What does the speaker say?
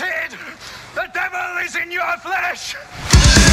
wanted! The devil is in your flesh!